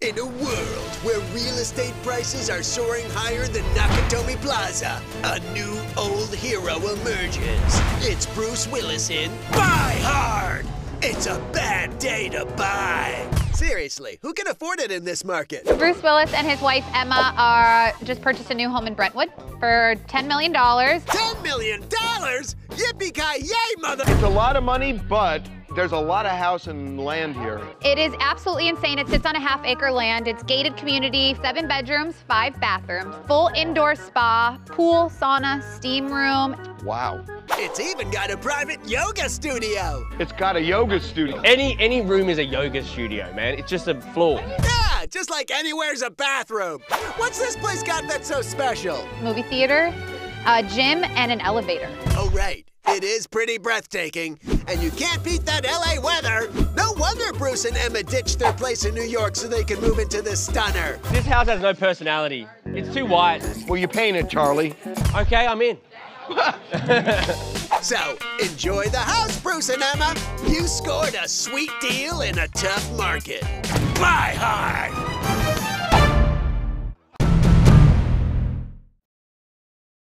In a world where real estate prices are soaring higher than Nakatomi Plaza, a new old hero emerges. It's Bruce Willis in Buy Hard! It's a bad day to buy. Seriously, who can afford it in this market? Bruce Willis and his wife Emma are just purchased a new home in Brentwood for $10 million. $10 million? Yippee-ki-yay, mother- It's a lot of money, but there's a lot of house and land here. It is absolutely insane. It sits on a half acre land. It's gated community, seven bedrooms, five bathrooms, full indoor spa, pool, sauna, steam room. Wow. It's even got a private yoga studio. It's got a yoga studio. Any any room is a yoga studio, man. It's just a floor. Yeah, just like anywhere's a bathroom. What's this place got that's so special? Movie theater, a gym, and an elevator. Oh, right. It is pretty breathtaking. And you can't beat that LA weather. No wonder Bruce and Emma ditched their place in New York so they could move into this stunner. This house has no personality. It's too white. Well, you paint it, Charlie. Okay, I'm in. So, enjoy the house, Bruce and Emma. You scored a sweet deal in a tough market. Buy hard.